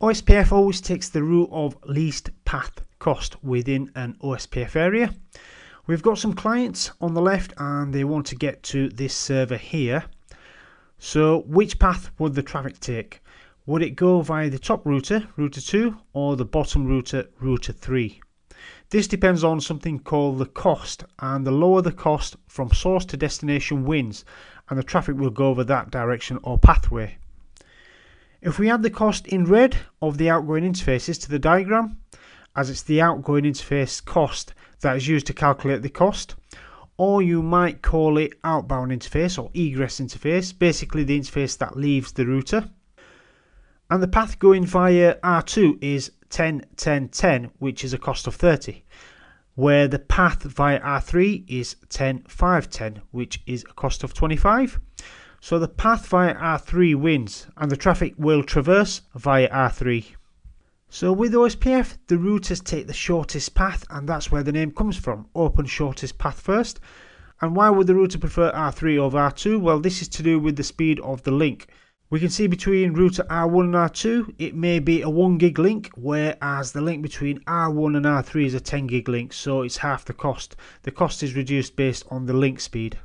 OSPF always takes the route of least path cost within an OSPF area. We've got some clients on the left and they want to get to this server here. So which path would the traffic take? Would it go via the top router, router 2, or the bottom router, router 3? This depends on something called the cost, and the lower the cost from source to destination wins, and the traffic will go over that direction or pathway. If we add the cost in red of the outgoing interfaces to the diagram, as it's the outgoing interface cost that is used to calculate the cost, or you might call it outbound interface or egress interface, basically the interface that leaves the router. And the path going via R2 is 10, 10, 10, which is a cost of 30, where the path via R3 is 10, 5, 10, which is a cost of 25. So the path via R3 wins, and the traffic will traverse via R3. So with OSPF, the routers take the shortest path, and that's where the name comes from, open shortest path first. And why would the router prefer R3 over R2? Well, this is to do with the speed of the link. We can see between router R1 and R2 it may be a 1 gig link whereas the link between R1 and R3 is a 10 gig link so it's half the cost. The cost is reduced based on the link speed.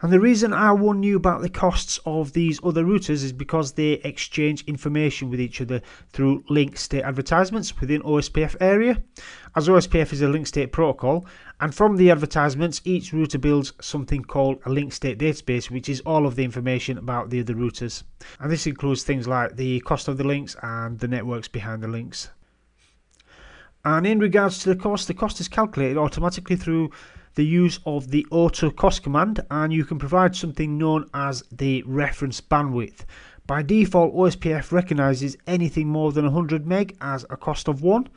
And the reason R1 knew about the costs of these other routers is because they exchange information with each other through link state advertisements within OSPF area, as OSPF is a link state protocol, and from the advertisements, each router builds something called a link state database, which is all of the information about the other routers. And this includes things like the cost of the links and the networks behind the links. And in regards to the cost, the cost is calculated automatically through the use of the auto cost command and you can provide something known as the reference bandwidth. By default, OSPF recognizes anything more than 100 meg as a cost of 1,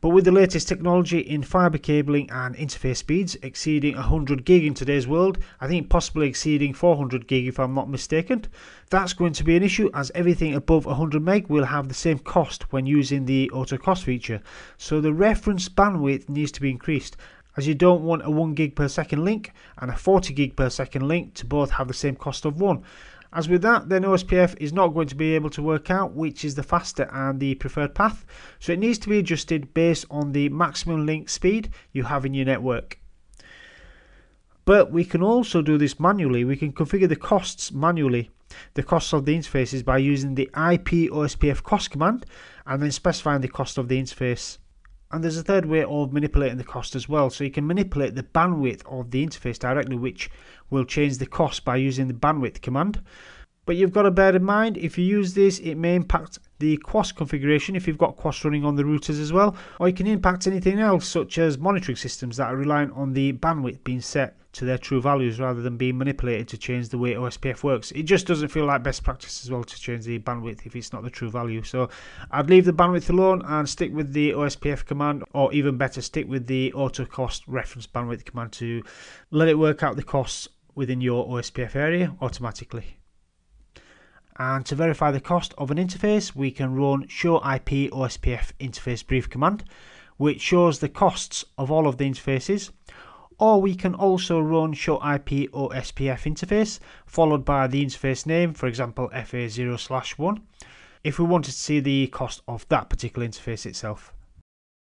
but with the latest technology in fiber cabling and interface speeds exceeding 100 gig in today's world, I think possibly exceeding 400 gig if I'm not mistaken, that's going to be an issue as everything above 100 meg will have the same cost when using the auto cost feature. So the reference bandwidth needs to be increased as you don't want a 1 gig per second link and a 40 gig per second link to both have the same cost of one. As with that, then OSPF is not going to be able to work out which is the faster and the preferred path, so it needs to be adjusted based on the maximum link speed you have in your network. But we can also do this manually. We can configure the costs manually, the costs of the interfaces by using the IP OSPF cost command and then specifying the cost of the interface. And there's a third way of manipulating the cost as well. So you can manipulate the bandwidth of the interface directly, which will change the cost by using the bandwidth command. But you've got to bear in mind, if you use this, it may impact the QoS configuration if you've got QoS running on the routers as well, or it can impact anything else such as monitoring systems that are reliant on the bandwidth being set to their true values rather than being manipulated to change the way OSPF works. It just doesn't feel like best practice as well to change the bandwidth if it's not the true value. So I'd leave the bandwidth alone and stick with the OSPF command, or even better, stick with the auto cost reference bandwidth command to let it work out the costs within your OSPF area automatically. And to verify the cost of an interface, we can run show IP OSPF interface brief command, which shows the costs of all of the interfaces. Or we can also run show IP OSPF interface, followed by the interface name, for example FA0 1, if we wanted to see the cost of that particular interface itself.